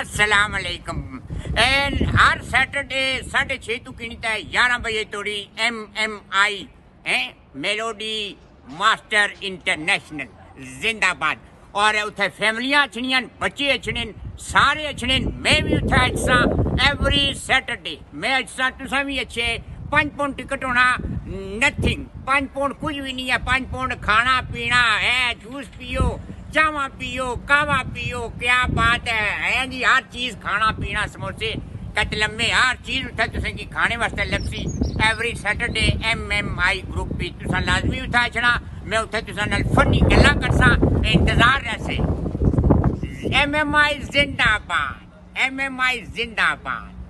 আসসালামু আলাইকুম and R Saturday সাডে ছে তু কি নতা 11 বজে তোড়ি এম এম আই হ্যাঁ মেলডি মাস্টার ইন্টারন্যাশনাল जिंदाबाद আর উতে ফ্যামিলিয়া ছনিয়ান বচ্চি ছনিন सारे ছনিন মে ভি উথাছা এভরি স্যাটারডে মে ছাছতাছা ভি ache পাঁচ পয়ন টিকেট ওনা নাথিং পাঁচ পয়ন কুলুই নিয়া পাঁচ পয়ন খানা পিনা হ্যাঁ জুস পিয়ো चावा पियो कावा पियो क्या बात है है जी हर चीज खाना पीना समोसे कतलम्मे हर चीज उत्थे तुसें की खाने वास्ते लपसी every Saturday M I group भी तुसा लाजमी उठा छड़ा मैं उत्थे तुसा नाल फनी गल्ला करसा इंतजार रहसे एम जिंदाबाद एम जिंदाबाद